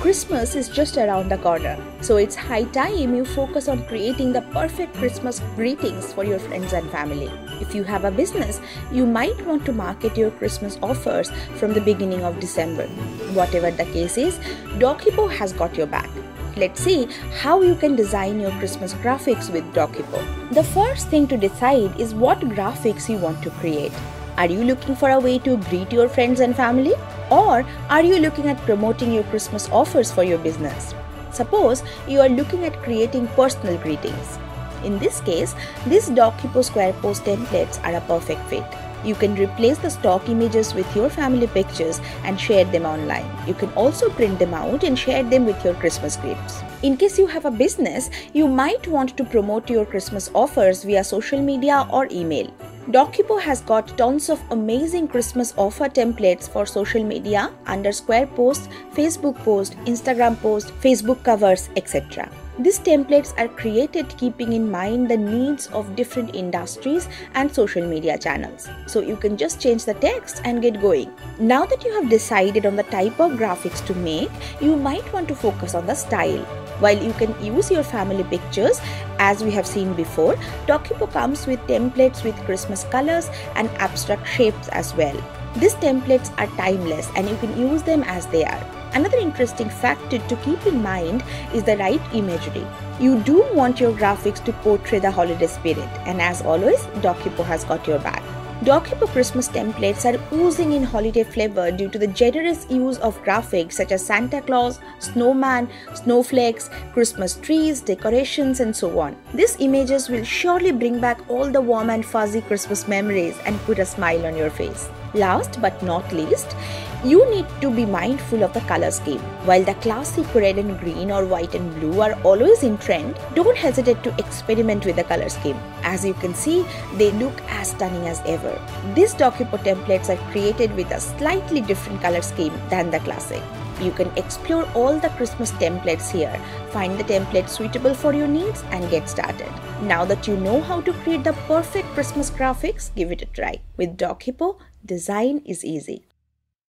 Christmas is just around the corner, so it's high time you focus on creating the perfect Christmas greetings for your friends and family. If you have a business, you might want to market your Christmas offers from the beginning of December. Whatever the case is, DocHipo has got your back. Let's see how you can design your Christmas graphics with DocHipo. The first thing to decide is what graphics you want to create. Are you looking for a way to greet your friends and family? Or are you looking at promoting your Christmas offers for your business? Suppose you are looking at creating personal greetings. In this case, these DocHipo Square Post templates are a perfect fit. You can replace the stock images with your family pictures and share them online. You can also print them out and share them with your Christmas gifts. In case you have a business, you might want to promote your Christmas offers via social media or email. DocHipo has got tons of amazing Christmas offer templates for social media under Square Posts, Facebook Post, Instagram Post, Facebook covers, etc. These templates are created keeping in mind the needs of different industries and social media channels. So you can just change the text and get going. Now that you have decided on the type of graphics to make, you might want to focus on the style. While you can use your family pictures, as we have seen before, DocHipo comes with templates with Christmas colors and abstract shapes as well. These templates are timeless and you can use them as they are. Another interesting factor to keep in mind is the right imagery. You do want your graphics to portray the holiday spirit, and as always, DocHipo has got your back. DocHipo Christmas templates are oozing in holiday flavor due to the generous use of graphics such as Santa Claus, snowman, snowflakes, Christmas trees, decorations, and so on. These images will surely bring back all the warm and fuzzy Christmas memories and put a smile on your face. Last but not least, you need to be mindful of the color scheme. While the classic red and green or white and blue are always in trend, don't hesitate to experiment with the color scheme. As you can see, they look as stunning as ever. These DocHipo templates are created with a slightly different color scheme than the classic. You can explore all the Christmas templates here, find the template suitable for your needs and get started. Now that you know how to create the perfect Christmas graphics, give it a try. With DocHipo, design is easy.